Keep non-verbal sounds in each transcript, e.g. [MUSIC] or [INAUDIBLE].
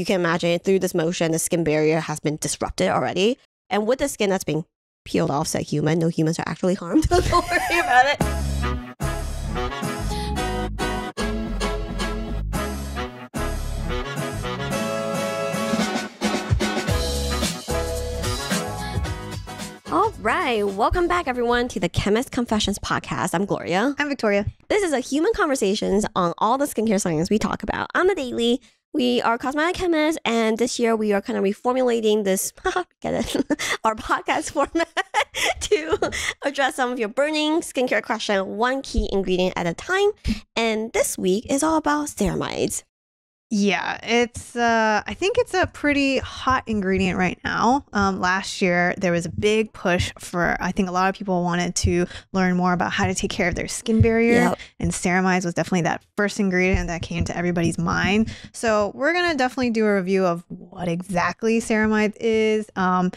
you can imagine through this motion, the skin barrier has been disrupted already. And with the skin that's being peeled off said human, no humans are actually harmed. [LAUGHS] Don't worry about it. All right, welcome back everyone to the Chemist Confessions podcast. I'm Gloria. I'm Victoria. This is a human conversations on all the skincare science we talk about on the daily. We are cosmetic chemists, and this year we are kind of reformulating this, [LAUGHS] get it, [LAUGHS] our podcast format [LAUGHS] to address some of your burning skincare question, one key ingredient at a time. And this week is all about ceramides. Yeah, it's uh I think it's a pretty hot ingredient right now. Um last year there was a big push for I think a lot of people wanted to learn more about how to take care of their skin barrier Yep. and ceramides was definitely that first ingredient that came to everybody's mind. So, we're going to definitely do a review of what exactly ceramide is, um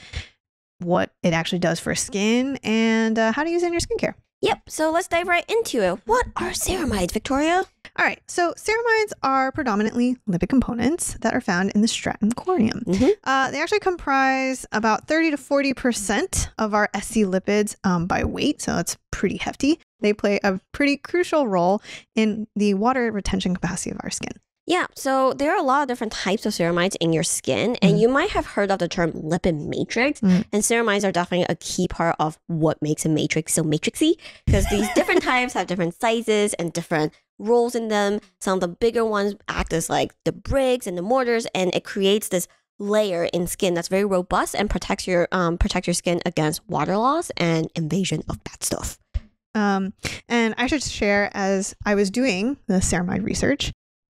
what it actually does for skin and uh, how to use it in your skincare. Yep, so let's dive right into it. What are ceramides, Victoria? All right, so ceramides are predominantly lipid components that are found in the stratum corneum. Mhm. Uh, they actually comprise about 30 to 40% of our SC lipids um, by weight, so that's pretty hefty. They play a pretty crucial role in the water retention capacity of our skin. Yeah, so there are a lot of different types of ceramides in your skin, and Mhm. you might have heard of the term lipid matrix. Mhm. And ceramides are definitely a key part of what makes a matrix so matrixy, because these different [LAUGHS] types have different sizes and different roles in them. Some of the bigger ones act as like the bricks and the mortars, and it creates this layer in skin that's very robust and protects your um protect your skin against water loss and invasion of bad stuff. Um, and I should share as I was doing the ceramide research,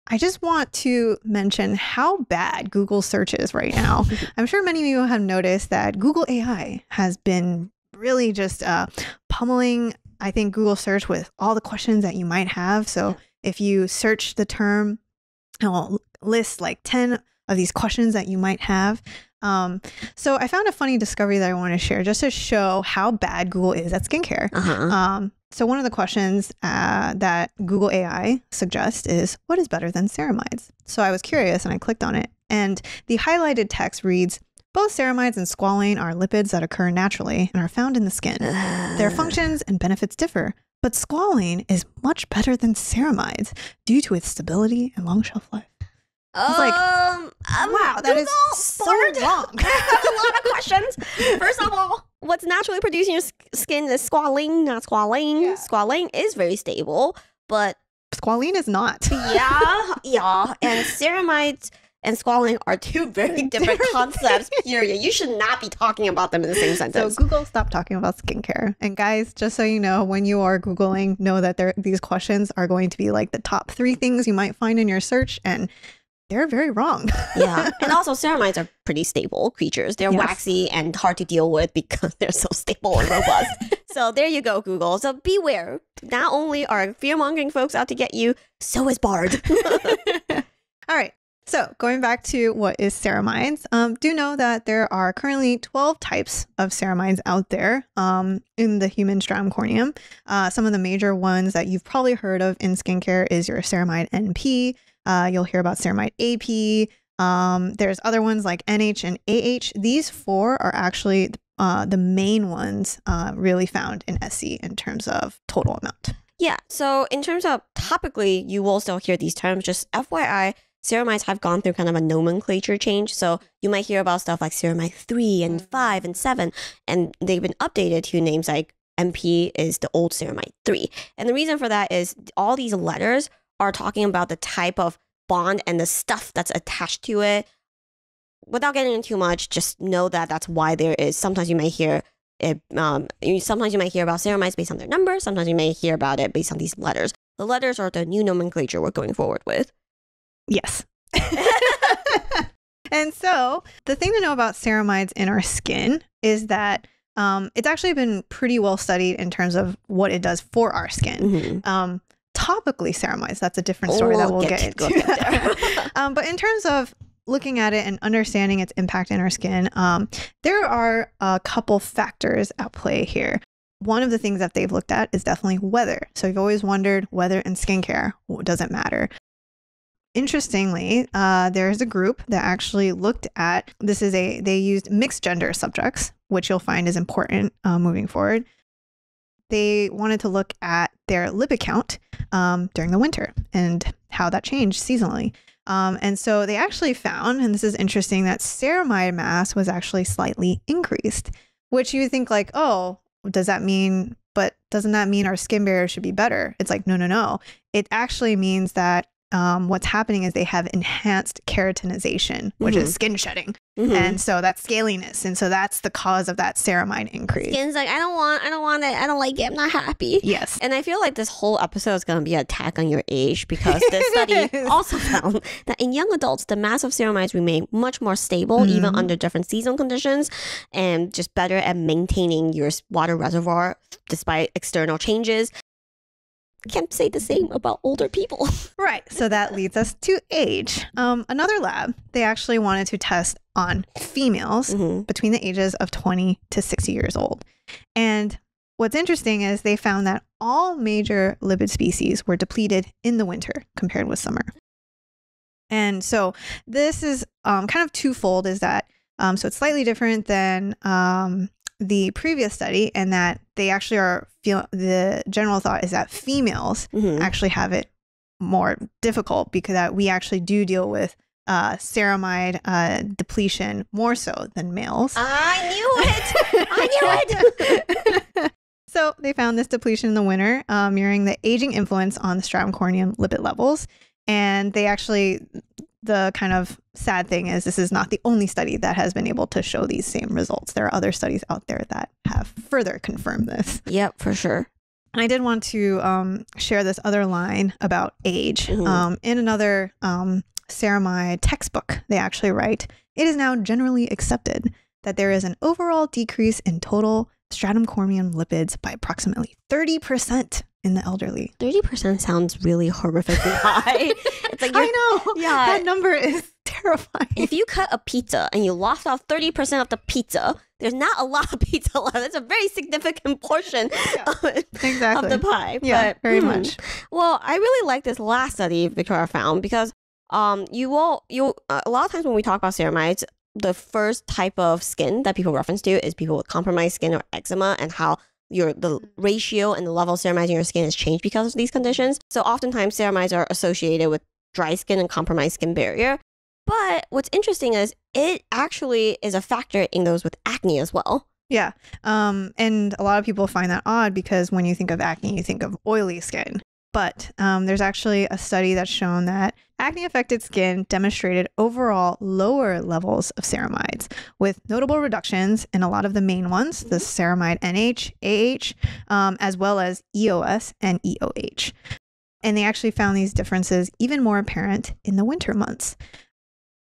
I just want to mention how bad Google search is right now. [LAUGHS] I'm sure many of you have noticed that Google AI has been really just uh, pummeling, I think, Google search with all the questions that you might have. So if you search the term, it'll list like 10 of these questions that you might have. Um, so I found a funny discovery that I want to share just to show how bad Google is at skincare. Uh huh. Um, so one of the questions uh, that Google AI suggests is, "What is better than ceramides?" So I was curious and I clicked on it, and the highlighted text reads, "Both ceramides and squalane are lipids that occur naturally and are found in the skin. Their functions and benefits differ." But squalane is much better than ceramides due to its stability and long shelf life. Was like, um, um, wow, that is so. [LAUGHS] [LAUGHS] I have a lot of questions. First of all, what's naturally producing your skin is squalene, not squalane. Yeah. Squalane is very stable, but Squalene is not. yeah, [LAUGHS] yeah, and ceramides and squalane are two very different concepts. Period. You should not be talking about them in the same sentence. So. Google stop talking about skincare. And guys, just so you know, when you are googling, know that there these questions are going to be like the top three things you might find in your search, and they're very wrong. yeah, [LAUGHS] and also ceramides are pretty stable creatures. They're Yes. waxy and hard to deal with because [LAUGHS] they're so stable and robust. [LAUGHS] so there you go, Google. So beware. Not only are fear mongering folks out to get you, so is Bard. All right. So going back to what is ceramides, um, do know that there are currently 12 types of ceramides out there um, in the human stratum corneum. Uh, some of the major ones that you've probably heard of in skincare is your ceramide NP. Uh, you'll hear about ceramide AP. Um, there's other ones like NH and AH. These four are actually uh, the main ones uh, really found in SC in terms of total amount. yeah. So in terms of topically, you will still hear these terms. Just FYI, ceramides have gone through kind of a nomenclature change. So you might hear about stuff like ceramide 3 and 5 and 7, and they've been updated to names like NP is the old ceramide 3. And the reason for that is all these letters are talking about the type of bond and the stuff that's attached to it. Without getting into too much, just know that that's why there is. Sometimes you may hear it. Um, you, sometimes you might hear about ceramides based on their numbers. Sometimes you may hear about it based on these letters. The letters are the new nomenclature we're going forward with. Yes. [LAUGHS] and so, the thing to know about ceramides in our skin is that um, it's actually been pretty well studied in terms of what it does for our skin. Mhm. Um, topically, ceramides, that's a different story that Oh, we'll get get, to- into. get [LAUGHS] [LAUGHS] um, but in terms of looking at it and understanding its impact in our skin, um, there are a couple factors at play here. One of the things that they've looked at is definitely weather. So you've always wondered weather and skincare, does it matter? interestingly, uh, there's a group that actually looked at this is a they used mixed gender subjects, which you'll find is important uh, moving forward. They wanted to look at their lipid count um, during the winter and how that changed seasonally. Um, and so they actually found, and this is interesting, that ceramide mass was actually slightly increased, which you think like, oh, does that mean? But doesn't that mean our skin barrier should be better? It's like, no, no, no. It actually means that um, what's happening is they have enhanced keratinization, which Mhm. is skin shedding. Mhm. And so that's scaliness. And so that's the cause of that ceramide increase. Skin's like, I don't want, I don't want it. I don't like it. I'm not happy. Yes. And I feel like this whole episode is going to be an attack on your age because this [LAUGHS] study also found that in young adults, the mass of ceramides remain much more stable, even Mhm. under different seasonal conditions, and just better at maintaining your water reservoir despite external changes. Can't say the same about older people. [LAUGHS] Right. So that leads us to age. Um, another lab, they actually wanted to test on females Mhm. between the ages of 20 to 60 years old. And what's interesting is they found that all major lipid species were depleted in the winter compared with summer. And so this is um, kind of twofold is that, um, so it's slightly different than um, the previous study, and that they actually are, feel, the general thought is that females Mhm. actually have it more difficult because that we actually do deal with uh, ceramide uh, depletion more so than males. I knew it. I knew it. [LAUGHS] so they found this depletion in the winter, uh, mirroring the aging influence on the stratum corneum lipid levels. And they actually, the kind of sad thing is, this is not the only study that has been able to show these same results. There are other studies out there that have further confirmed this. Yep, for sure. And I did want to um, share this other line about age. Mhm. Um, in another um, ceramide textbook, they actually write It is now generally accepted that there is an overall decrease in total stratum corneum lipids by approximately 30% in the elderly. 30% sounds really horrifically [LAUGHS] high. it's like I know. Yeah. That number is [LAUGHS] terrifying. if you cut a pizza and you lost off 30% of the pizza, there's not a lot of [LAUGHS] pizza left. It's a very significant portion of, it- exactly. of the pie. yeah, but, very hmm. much. Well, I really like this last study Victoria found because um you will you uh, a lot of times when we talk about ceramides, the first type of skin that people reference to is people with compromised skin or eczema and how your the ratio and the level of ceramides in your skin has changed because of these conditions. So oftentimes ceramides are associated with dry skin and compromised skin barrier. But what's interesting is it actually is a factor in those with acne as well. Yeah. Um, and a lot of people find that odd because when you think of acne, you think of oily skin. But um, there's actually a study that's shown that acne affected skin demonstrated overall lower levels of ceramides, with notable reductions in a lot of the main ones the ceramide NH, AH, um, as well as EOS and EOH. And they actually found these differences even more apparent in the winter months.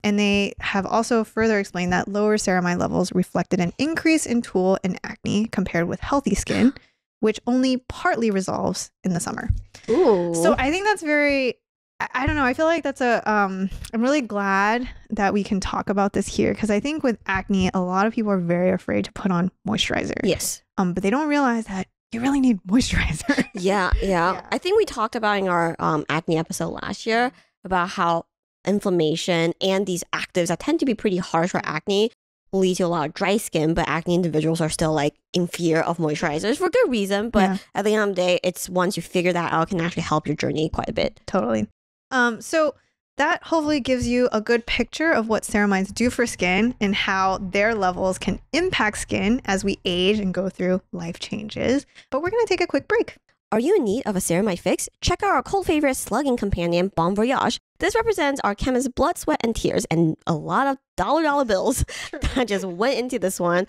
And they have also further explained that lower ceramide levels reflected an increase in TEWL and acne compared with healthy skin, which only partly resolves in the summer. Ooh. So I think that's very I- don't know. I feel like that's a um I'm really glad that we can talk about this here because I think with acne a lot of people are very afraid to put on moisturizer. yes. Um but they don't realize that you really need moisturizer. [LAUGHS] Yeah, yeah, Yeah. I think we talked about in our um, acne episode last year about how inflammation and these actives that tend to be pretty harsh for acne lead to a lot of dry skin, but acne individuals are still like in fear of moisturizers for good reason. But Yeah. at the end of the day, it's once you figure that out, it can actually help your journey quite a bit. Totally. Um, so that hopefully gives you a good picture of what ceramides do for skin and how their levels can impact skin as we age and go through life changes. But we're going to take a quick break. Are you in need of a ceramide fix? Check out our cold favorite slugging companion, Balm Voyage. This represents our chemist's blood, sweat, and tears, and a lot of dollar dollar bills [LAUGHS] that just went into this one.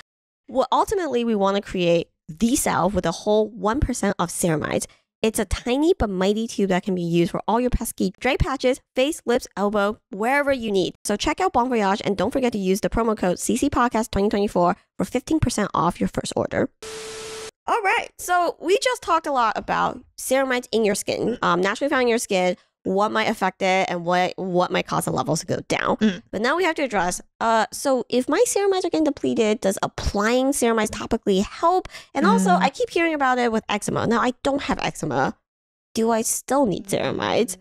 Well, ultimately, we want to create the salve with a whole 1% of ceramides. It's a tiny but mighty tube that can be used for all your pesky dry patches, face, lips, elbow, wherever you need. So check out Balm Voyage and don't forget to use the promo code CCPodcast2024 for 15% off your first order. All right. So we just talked a lot about ceramides in your skin, um, naturally found in your skin, what might affect it, and what what might cause the levels to go down. Mm. But now we have to address. Uh, so if my ceramides are getting depleted, does applying ceramides topically help? And also, Mm. I keep hearing about it with eczema. Now I don't have eczema. Do I still need ceramides?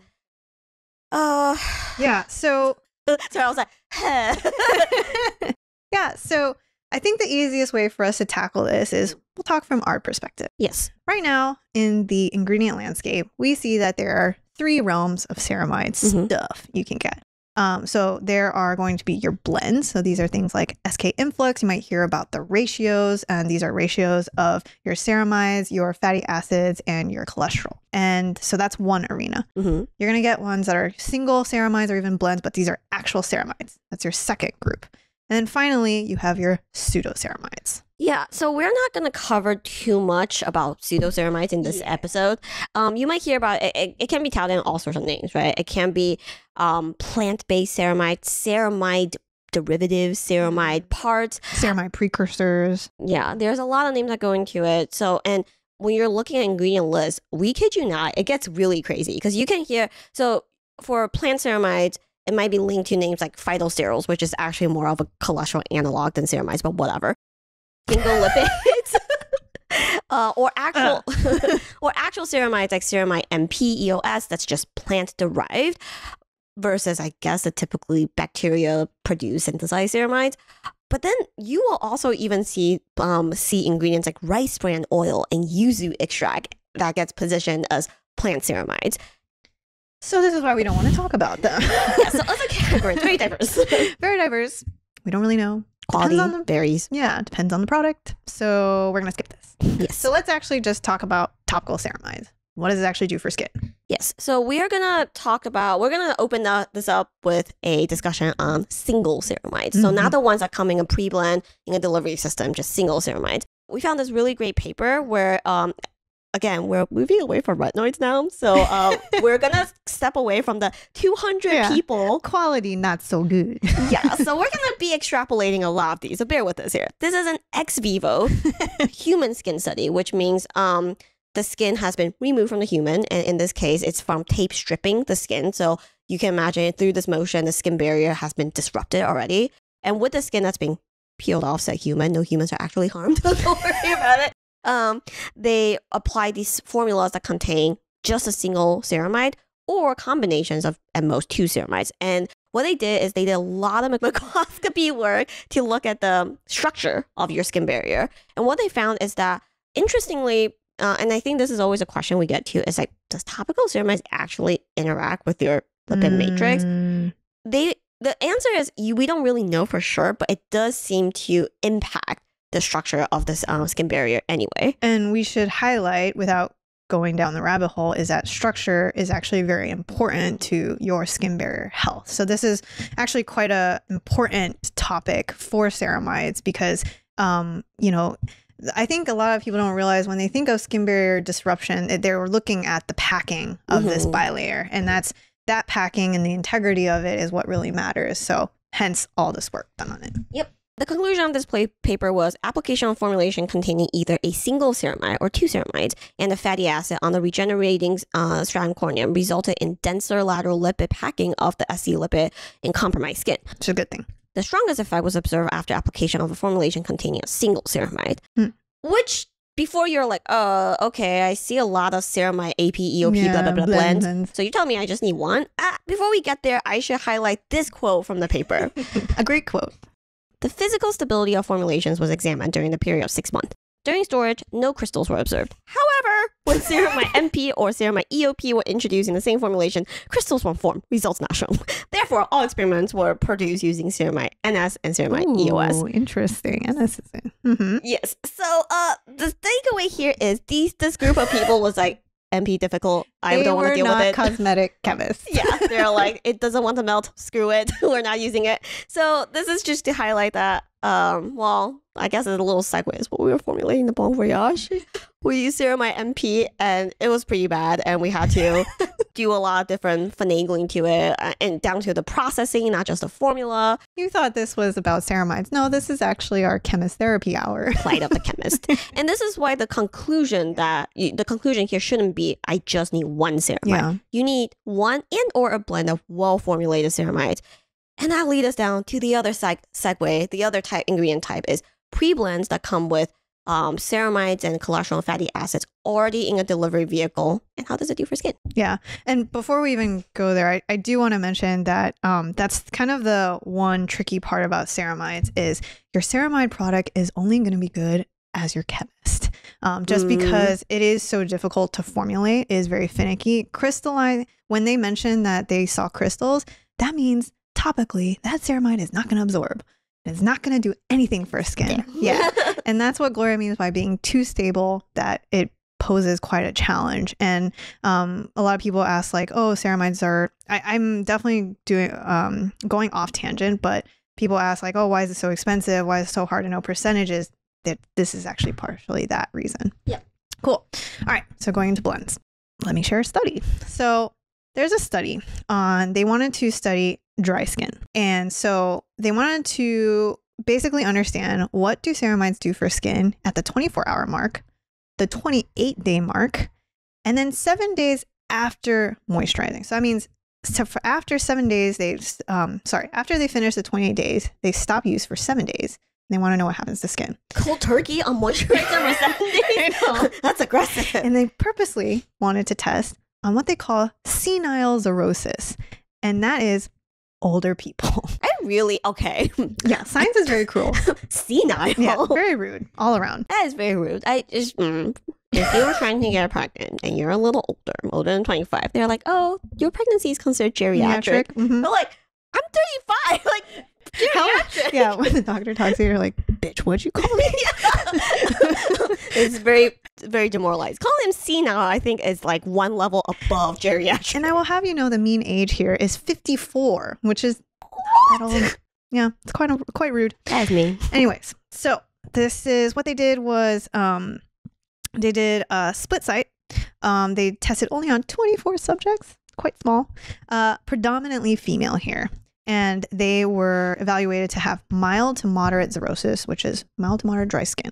Uh, Yeah. So [LAUGHS] so I was like, [LAUGHS] [LAUGHS] yeah. So I think the easiest way for us to tackle this is we'll talk from our perspective. yes. Right now, in the ingredient landscape, we see that there are three realms of ceramide Mhm. stuff you can get. Um, so there are going to be your blends. So these are things like SK influx. You might hear about the ratios, and these are ratios of your ceramides, your fatty acids, and your cholesterol. And so that's one arena. hmm You're going to get ones that are single ceramides or even blends, but these are actual ceramides. That's your second group. And then finally, you have your pseudoceramides. Yeah, so we're not going to cover too much about pseudoceramides in this Yeah. episode. Um, you might hear about it, it. It can be touted in all sorts of names, right? It can be um, plant-based ceramide, ceramide derivatives, ceramide parts. Ceramide precursors. Yeah, there's a lot of names that go into it. So, and when you're looking at ingredient lists, we kid you not, it gets really crazy because you can hear. So, for plant ceramides, it might be linked to names like phytosterols, which is actually more of a cholesterol analog than ceramides, but whatever. Sphingolipids. [LAUGHS] [LAUGHS] Uh, or actual [LAUGHS] or actual ceramides like ceramide NP EOS that's just plant derived versus I guess the typically bacteria produced synthesized ceramides. But then you will also even see um, see ingredients like rice bran oil and yuzu extract that gets positioned as plant ceramides. So this is why we don't want to talk about them. Yeah, so other [LAUGHS] categories very diverse. [LAUGHS] Very diverse. We don't really know. Quality on the- varies. Yeah, depends on the product. So we're gonna skip this. Yes. So let's actually just talk about topical ceramides. What does it actually do for skin? Yes. So we are gonna talk about. We're gonna open the, this up with a discussion on single ceramides. So not Mhm. the ones that come in a pre-blend in a delivery system, just single ceramides. We found this really great paper where, um, again, we're moving away from retinoids now. So uh, [LAUGHS] we're gonna step away from the 200 Yeah. people. Quality not so good. [LAUGHS] Yeah. So we're gonna [LAUGHS] be extrapolating a lot of these. So bear with us here. This is an ex vivo human skin study, which means um the skin has been removed from the human, and in this case, it's from tape stripping the skin. So you can imagine through this motion, the skin barrier has been disrupted already, and with the skin that's being peeled off, said human, no humans are actually harmed. Don't worry about it. Um, they apply these formulas that contain just a single ceramide or combinations of at most two ceramides. And what they did is they did a lot of [LAUGHS] microscopy work to look at the structure of your skin barrier. And what they found is that, interestingly, uh, and I think this is always a question we get to, is like, does topical ceramides actually interact with your lipid matrix? Mm, They the answer is you, we don't really know for sure, but it does seem to impact the structure of this um, skin barrier anyway. And we should highlight without going down the rabbit hole is that structure is actually very important to your skin barrier health. So this is actually quite a important topic for ceramides because um, you know, I think a lot of people don't realize when they think of skin barrier disruption, they're looking at the packing of this Mhm. bilayer. And that's that packing and the integrity of it is what really matters. So hence all this work done on it. The conclusion of this play paper was application of formulation containing either a single ceramide or two ceramides and a fatty acid on the regenerating uh, stratum corneum resulted in denser lateral lipid packing of the SC lipid in compromised skin. It's a good thing. The strongest effect was observed after application of a formulation containing a single ceramide, Hmm. which before you're like, uh, okay, I see a lot of ceramide AP, EOP, blah, blah, blah, blends blends. and- So you tell me I just need one? Ah, before we get there, I should highlight this quote from the paper. [LAUGHS] a great quote. The physical stability of formulations was examined during the period of six months. During storage, no crystals were observed. However, when ceramide NP or ceramide EOP were introduced in the same formulation, crystals were formed, results not shown. [LAUGHS] Therefore, all experiments were produced using ceramide NS and ceramide EOS. Ooh, Interesting. And this is it. Mm-hmm. Yes. So uh the takeaway here is these this group of people was like NP difficult. I they don't want to deal not with it. [LAUGHS] cosmetic chemists. yeah, they're [LAUGHS] like, it doesn't want to melt. Screw it. [LAUGHS] We're not using it. So this is just to highlight that. Um, well, I guess it's a little sideways. But we were formulating the Balm Voyage. [LAUGHS] We used ceramide NP, and it was pretty bad. And we had to [LAUGHS] do a lot of different finagling to it, uh, and down to the processing, not just the formula. You thought this was about ceramides. No, this is actually our chemist therapy hour. [LAUGHS] Plight of the chemist. and this is why the conclusion that you, the conclusion here shouldn't be I just need one ceramide. yeah. You need one and or a blend of well-formulated ceramides. And that leads us down to the other seg- segue. The other type ingredient type is pre-blends that come with um, ceramides and cholesterol and fatty acids already in a delivery vehicle. And how does it do for skin? Yeah. And before we even go there, I, I do want to mention that um, that's kind of the one tricky part about ceramides is your ceramide product is only going to be good as your chemist. Um, just Mm. because it is so difficult to formulate, it is very finicky. Crystalline, when they mention that they saw crystals, that means topically that ceramide is not going to absorb. It's not going to do anything for skin. yeah. [LAUGHS] And that's what Gloria means by being too stable, that it poses quite a challenge. And um, a lot of people ask, like, oh, ceramides are, I, I'm definitely doing, um, going off tangent, but people ask, like, oh, why is it so expensive? Why is it so hard to know percentages? That this is actually partially that reason. Yeah. Cool. All right. So going into blends, let me share a study. So there's a study on, they wanted to study dry skin. And so they wanted to basically understand what do ceramides do for skin at the 24 hour mark, the 28 day mark, and then seven days after moisturizing. So that means so after seven days, they um sorry after they finish the 28 days, they stop use for seven days. And they want to know what happens to skin, Cold turkey on moisturizer for seven [LAUGHS] days. know. [LAUGHS] That's aggressive. and they purposely wanted to test on what they call senile xerosis, and that is older people. [LAUGHS] I really okay. yeah, [LAUGHS] science is very cruel. [LAUGHS] Senile. Yeah, very rude all around. That is very rude. I just mm, if you were trying to get pregnant and you're a little older, older than twenty five, they're like, oh, your pregnancy is considered geriatric. Mhm. But like, I'm thirty five. Like How-. Yeah, [LAUGHS] when the doctor talks to you, you're like, bitch, what'd you call me? [LAUGHS] [LAUGHS] it's very very demoralized. Calling him senile, I think, is like one level above geriatric. And I will have you know the mean age here is 54, which is that old. Yeah, it's quite a, quite rude. That's me. Anyways, so this is what they did was um they did a split site. Um they tested only on 24 subjects, quite small. Uh predominantly female here. And they were evaluated to have mild to moderate xerosis, which is mild to moderate dry skin.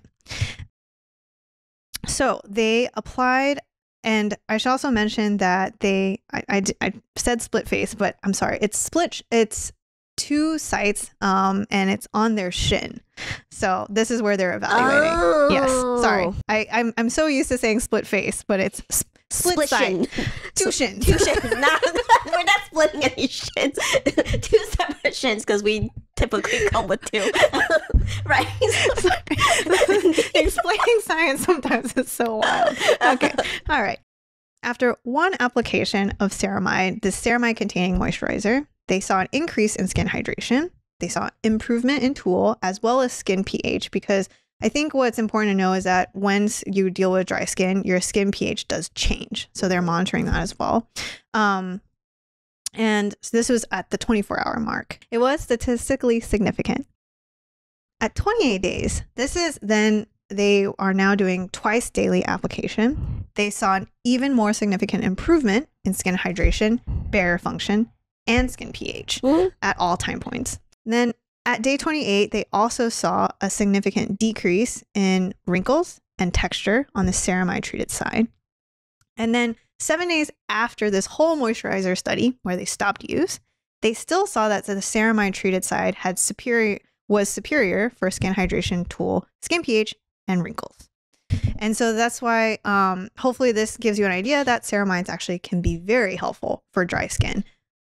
So they applied and I should also mention that they—I said split face, but I'm sorry, it's split, it's two sites um, and it's on their shin. So this is where they're evaluating. Oh. Yes, sorry. I, I'm, I'm so used to saying split face, but it's split, Split site. shin. Two shins. Two shins. Not, [LAUGHS] we're not splitting any shins. [LAUGHS] two separate shins because we typically come with two. [LAUGHS] right? Explaining science sometimes is so wild. Okay. All right. After one application of ceramide, the ceramide containing moisturizer, they saw an increase in skin hydration. They saw improvement in TEWL as well as skin pH because I think what's important to know is that once you deal with dry skin, your skin pH does change. So they're monitoring that as well. Um, and so this was at the 24 hour mark. It was statistically significant. At 28 days, this is then they are now doing twice daily application. They saw an even more significant improvement in skin hydration, barrier function, and skin pH Mhm. at all time points. Then at day 28, they also saw a significant decrease in wrinkles and texture on the ceramide treated side. And then seven days after this whole moisturizer study, where they stopped use, they still saw that the ceramide treated side had superior was superior for skin hydration TEWL, skin pH, and wrinkles. And so that's why um, hopefully this gives you an idea that ceramides actually can be very helpful for dry skin.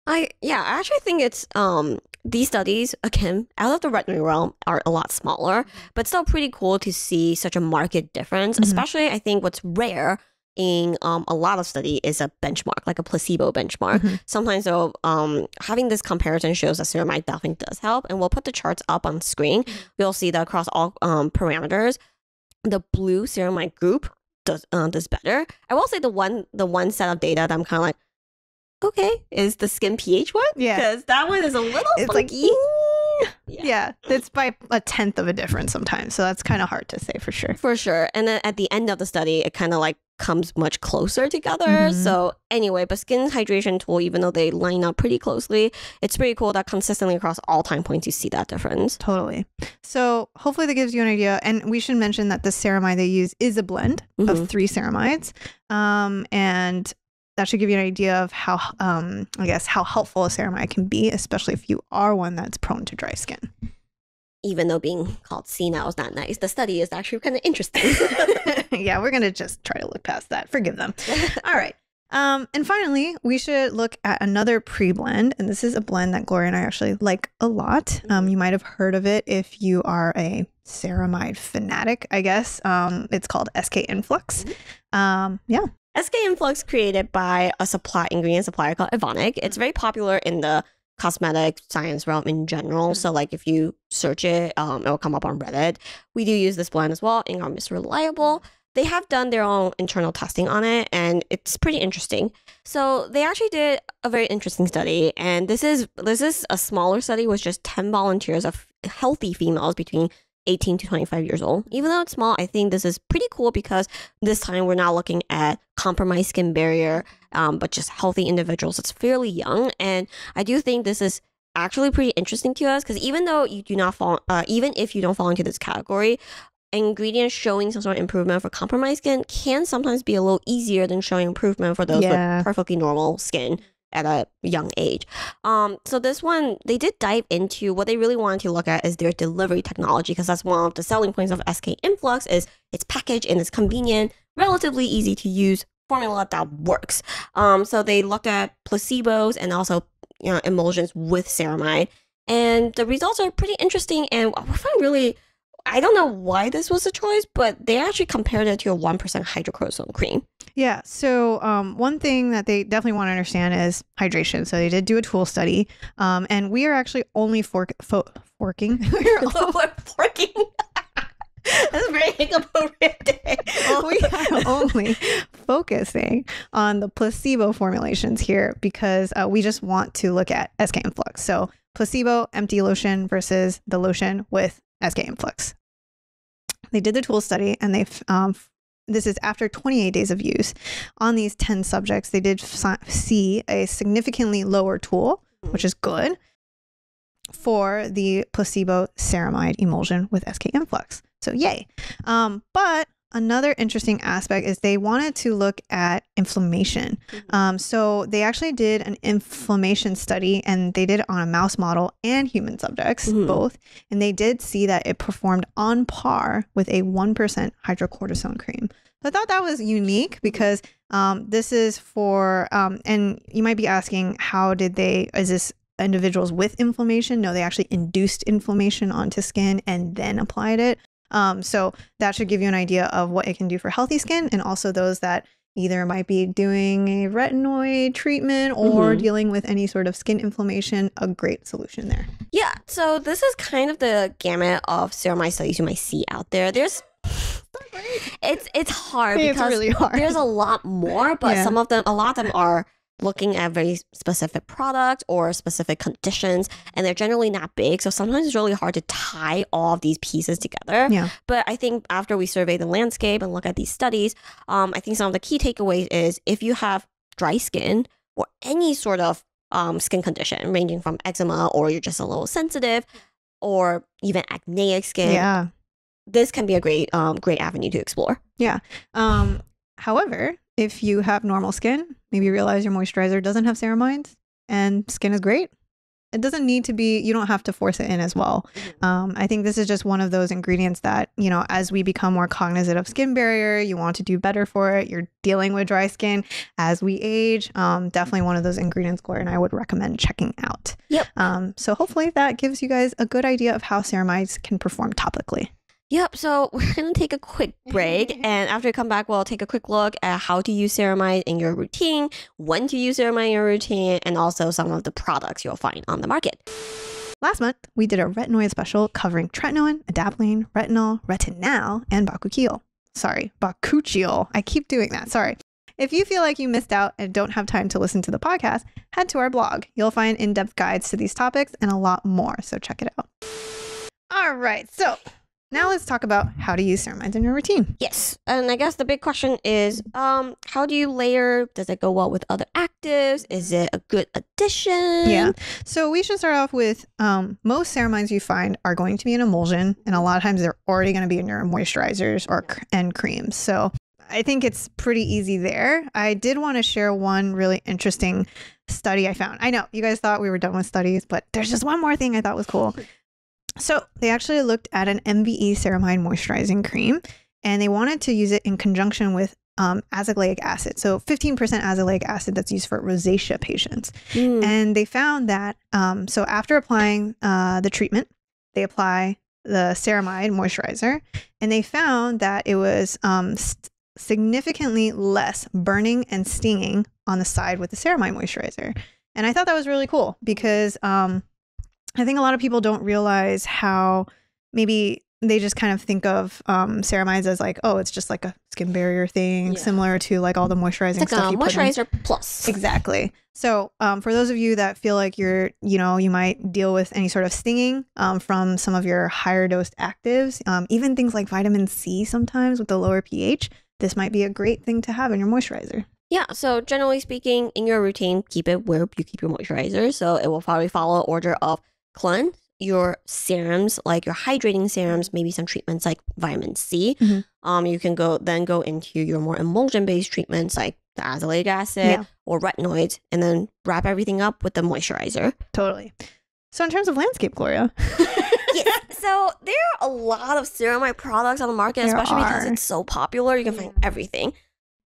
I yeah, I actually think it's um these studies again out of the retinal realm are a lot smaller, but still pretty cool to see such a market difference. Mhm. Especially, I think what's rare in um a lot of study is a benchmark, like a placebo benchmark. Mhm. Sometimes though, um having this comparison shows that ceramide definitely does help, and we'll put the charts up on screen. You'll see that across all um parameters, the blue ceramide group does uh, does better. I will say the one the one set of data that I'm kind of like, okay, is the skin pH one? Yeah. because that one is a little It's like, funky. Yeah. yeah, it's by a tenth of a difference sometimes. So that's kind of hard to say for sure. for sure. And then at the end of the study, it kind of like comes much closer together. Mhm. So anyway, but skin hydration TEWL, even though they line up pretty closely, it's pretty cool that consistently across all time points you see that difference. Totally. So hopefully that gives you an idea. And we should mention that the ceramide they use is a blend Mhm. of three ceramides. Um, and that should give you an idea of how, um, I guess, how helpful a ceramide can be, especially if you are one that's prone to dry skin. even though being called senile is not nice, the study is actually kind of interesting. [LAUGHS] yeah, we're going to just try to look past that. Forgive them. [LAUGHS] All right. Um, and finally, we should look at another pre blend. And this is a blend that Gloria and I actually like a lot. Um, you might have heard of it if you are a ceramide fanatic, I guess. Um, it's called SK Influx. Um, yeah. SK Influx created by a supply ingredient supplier called Evonik. It's very popular in the cosmetic science realm in general. So like if you search it, um, it will come up on Reddit. We do use this blend as well. Ingram is reliable. They have done their own internal testing on it, and it's pretty interesting. So they actually did a very interesting study, and this is this is a smaller study with just ten volunteers of healthy females between 18 to 25 years old. Even though it's small, I think this is pretty cool because this time we're not looking at compromised skin barrier, um, but just healthy individuals. It's fairly young. And I do think this is actually pretty interesting to us because even though you do not fall, uh, even if you don't fall into this category, ingredients showing some sort of improvement for compromised skin can sometimes be a little easier than showing improvement for those Yeah. with perfectly normal skin at a young age. Um, so this one, they did dive into what they really wanted to look at is their delivery technology because that's one of the selling points of SK Influx is it's packaged and it's convenient, relatively easy to use formula that works. Um, so they looked at placebos and also you know emulsions with ceramide, and the results are pretty interesting. And what I find really, I don't know why this was a choice, but they actually compared it to a one percent hydrocortisone cream. Yeah. So um, one thing that they definitely want to understand is hydration. So they did do a TEWL study, um, and we are actually only fork fo- forking. [LAUGHS] [LAUGHS] We're working. [LAUGHS] That's very inappropriate day. we are only focusing on the placebo formulations here because uh, we just want to look at SK Influx. So placebo empty lotion versus the lotion with SK Influx. They did the TEWL study and they um, this is after 28 days of use. On these 10 subjects, they did see a significantly lower TEWL, which is good, for the placebo ceramide emulsion with SK Influx. So, yay. Um, but another interesting aspect is they wanted to look at inflammation. Um, so, they actually did an inflammation study and they did it on a mouse model and human subjects, Mhm. both. And they did see that it performed on par with a 1% hydrocortisone cream. So I thought that was unique because um, this is for, um, and you might be asking, how did they, is this individuals with inflammation? No, they actually induced inflammation onto skin and then applied it. Um, so that should give you an idea of what it can do for healthy skin and also those that either might be doing a retinoid treatment or Mhm. dealing with any sort of skin inflammation, a great solution there. Yeah, so this is kind of the gamut of ceramide studies you might see out there. There's [LAUGHS] it's it's hard It's because really hard. there's a lot more, but Yeah. some of them a lot of them are looking at very specific product or specific conditions and they're generally not big. So sometimes it's really hard to tie all of these pieces together. Yeah. But I think after we survey the landscape and look at these studies, um, I think some of the key takeaways is if you have dry skin or any sort of um, skin condition, ranging from eczema or you're just a little sensitive, or even acneic skin, Yeah. this can be a great um, great avenue to explore. Yeah. Um, however, if you have normal skin, maybe you realize your moisturizer doesn't have ceramides and skin is great. It doesn't need to be, you don't have to force it in as well. Um, I think this is just one of those ingredients that, you know, as we become more cognizant of skin barrier, you want to do better for it. You're dealing with dry skin as we age. Um, definitely one of those ingredients, Gloria and I would recommend checking out. Yep. Um, so hopefully that gives you guys a good idea of how ceramides can perform topically. Yep. So [LAUGHS] we're gonna take a quick break, [LAUGHS] and after we come back, we'll take a quick look at how to use ceramide in your routine, when to use ceramide in your routine, and also some of the products you'll find on the market. Last month, we did a retinoid special covering tretinoin, adapalene, retinol, retinal, and bakuchiol. Sorry, bakuchiol. I keep doing that. Sorry. If you feel like you missed out and don't have time to listen to the podcast, head to our blog. You'll find in depth guides to these topics and a lot more, so check it out. All right, so now let's talk about how to use ceramides in your routine. Yes, and I guess the big question is, um, how do you layer? Does it go well with other actives? Is it a good addition? Yeah. So we should start off with um, most ceramides you find are going to be an emulsion, and a lot of times they're already going to be in your moisturizers or and creams. So I think it's pretty easy there. I did want to share one really interesting study I found. I know you guys thought we were done with studies, but there's just one more thing I thought was cool. So they actually looked at an MVE ceramide moisturizing cream and they wanted to use it in conjunction with um, azelaic acid. So 15% azelaic acid that's used for rosacea patients. Mm. And they found that, um, so after applying uh, the treatment, they apply the ceramide moisturizer and they found that it was um, st- significantly less burning and stinging on the side with the ceramide moisturizer. And I thought that was really cool because um, I think a lot of people don't realize how maybe they just kind of think of um, ceramides as like, oh, it's just like a skin barrier thing, Yeah. similar to like all the moisturizing It's like stuff a you put in. moisturizer plus. Exactly. So, um, for those of you that feel like you're, you know, you might deal with any sort of stinging um, from some of your higher dosed actives, um, even things like vitamin C sometimes with the lower pH, this might be a great thing to have in your moisturizer. Yeah, so generally speaking, in your routine, keep it where you keep your moisturizer. So it will probably follow order of cleanse your serums, like your hydrating serums, maybe some treatments like vitamin C. Mhm. Um, you can go then go into your more emulsion based treatments like the azelaic acid Yeah. or retinoids, and then wrap everything up with the moisturizer. Totally. So, in terms of landscape, Gloria, [LAUGHS] yes. So there are a lot of ceramide products on the market, There especially because it's so popular. You can find everything.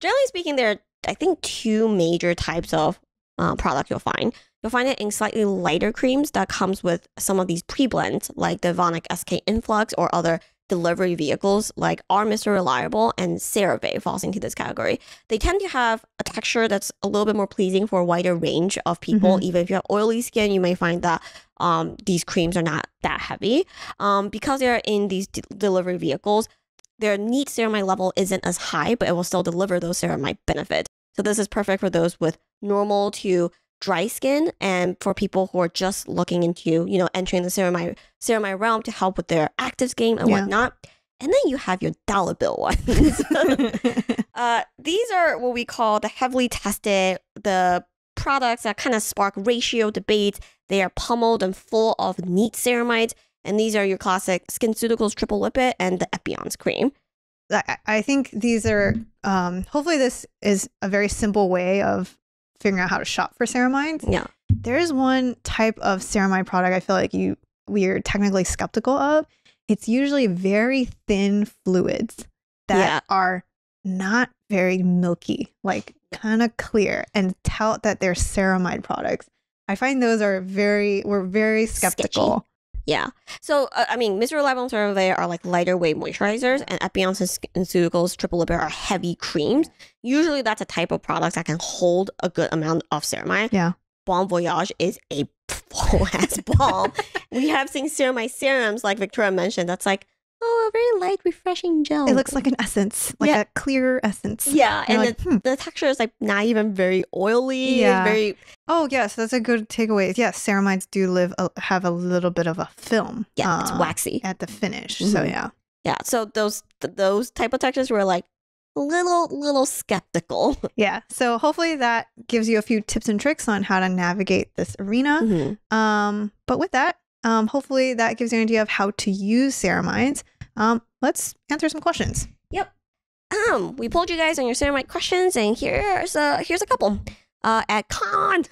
Generally speaking, there are I think two major types of uh, product you'll find. You'll find it in slightly lighter creams that comes with some of these pre-blends, like the Evonik SK Influx or other delivery vehicles like our Mr. Reliable and CeraVe falls into this category. They tend to have a texture that's a little bit more pleasing for a wider range of people. Even if you have oily skin, you may find that um, these creams are not that heavy. Um, because they're in these de- delivery vehicles, their neat ceramide level isn't as high, but it will still deliver those ceramide benefits. So this is perfect for those with normal to dry skin and for people who are just looking into, you know, entering the ceramide ceramide realm to help with their active game and Yeah. whatnot. And then you have your dollar bill ones. [LAUGHS] [LAUGHS] uh, these are what we call the heavily tested, the products that kind of spark ratio debates. They are pummeled and full of neat ceramides. And these are your classic SkinCeuticals Triple Lipid and the Epionce cream. I, I think these are, um, hopefully, this is a very simple way of figuring out how to shop for ceramides. Yeah. There is one type of ceramide product I feel like you we're technically skeptical of. It's usually very thin fluids that Yeah. are not very milky, like kind of clear, and tout that they're ceramide products. I find those are very we're very skeptical. Yeah. So, uh, I mean, Mr. Reliable and CeraVe are like lighter weight moisturizers, and Epionce and SkinCeuticals Triple Lipid are heavy creams. Usually, that's a type of product that can hold a good amount of ceramide. Yeah. Balm Voyage is a [LAUGHS] full ass balm. [LAUGHS] we have seen ceramide serums, like Victoria mentioned, that's like, oh, a very light, refreshing gel. It looks like an essence, like Yeah. a clear essence. yeah, You're and like, the, hmm. the texture is like not even very oily. Yeah. It's very Oh yes, that's a good takeaway. Yes, ceramides do live a, have a little bit of a film. yeah, it's uh, waxy. at the finish. So Mhm. yeah, Yeah, so those th- those type of textures were like little little skeptical. [LAUGHS] yeah. So hopefully that gives you a few tips and tricks on how to navigate this arena. Mhm. Um, but with that, um, hopefully that gives you an idea of how to use ceramides. Um, let's answer some questions. Yep. Um, we pulled you guys on your ceramide questions, and here's a here's a couple. Uh, at con,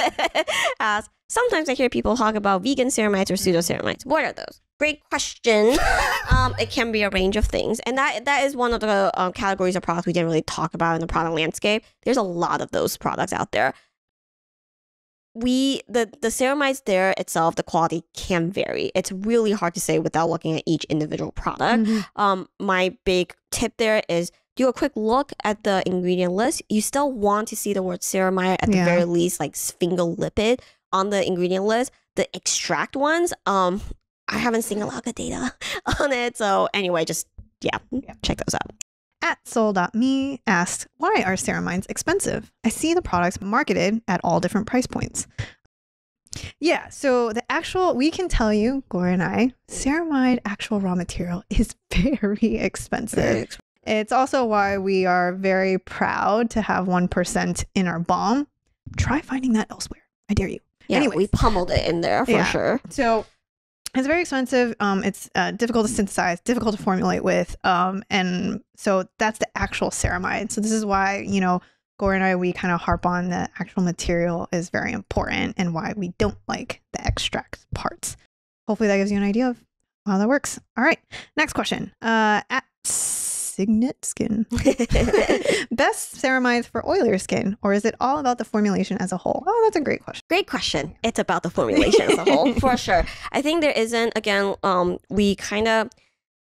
[LAUGHS] as sometimes I hear people talk about vegan ceramides or pseudo pseudoceramides. What are those? Great question. [LAUGHS] um, it can be a range of things, and that that is one of the um, categories of products we didn't really talk about in the product landscape. There's a lot of those products out there. We the the ceramides there itself, the quality can vary. It's really hard to say without looking at each individual product um my big tip there is do a quick look at the ingredient list you still want to see the word ceramide at the Yeah. very least like sphingolipid on the ingredient list the extract ones um i haven't seen a lot of data [LAUGHS] on it so anyway just yeah, Yeah. check those out At soul.me asked, why are ceramides expensive? I see the products marketed at all different price points. Yeah, so the actual, we can tell you, Gloria and I, ceramide actual raw material [LAUGHS] is very expensive. It's also why we are very proud to have 1% in our balm. Try finding that elsewhere. I dare you. yeah Anyways. we pummeled it in there for Yeah. sure So it's very expensive. Um, it's uh, difficult to synthesize, difficult to formulate with. Um, and so that's the actual ceramide. So this is why, you know, Gore and I, we kind of harp on the actual material is very important and why we don't like the extract parts. hopefully that gives you an idea of how that works. All right. Next question. Uh, at Signet Skin. [LAUGHS] [LAUGHS] Best ceramides for oilier skin, or is it all about the formulation as a whole? Oh, that's a great question. Great question. It's about the formulation as a whole, [LAUGHS] for sure. I think there isn't, again, um, we kind of,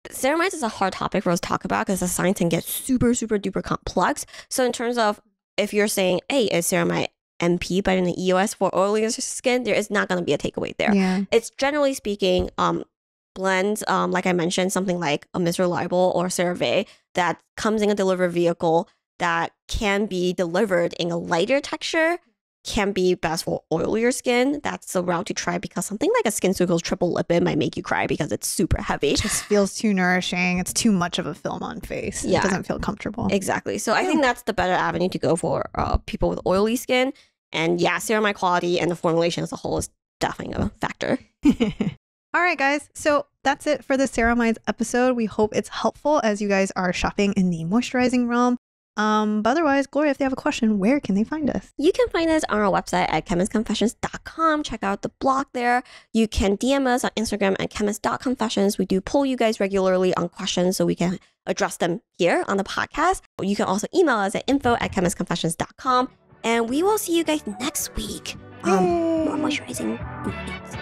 ceramides is a hard topic for us to talk about because the science can get super, super duper complex. So, in terms of if you're saying, hey, is ceramide NP better than the EOS for oilier skin, there is not going to be a takeaway there. Yeah. It's generally speaking, um, blends, um, like I mentioned, something like a. Libel or CeraVe that comes in a delivery vehicle that can be delivered in a lighter texture can be best for oilier skin. That's the route to try because something like a SkinCeuticals triple lipid might make you cry because it's super heavy. It just feels too nourishing. It's too much of a film on face. Yeah. It doesn't feel comfortable. Exactly. So I think that's the better avenue to go for uh, people with oily skin. And yeah, ceramide quality and the formulation as a whole is definitely a factor. [LAUGHS] All right, guys. So that's it for the ceramides episode. We hope it's helpful as you guys are shopping in the moisturizing realm. Um, but otherwise, Gloria, if they have a question, where can they find us? You can find us on our website at chemistconfessions.com. Check out the blog there. You can DM us on Instagram at chemist.confessions. We do poll you guys regularly on questions so we can address them here on the podcast. You can also email us at info at chemistconfessions.com. And we will see you guys next week. Um, more moisturizing.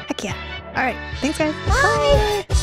Heck yeah. All right. Thanks, guys. Bye.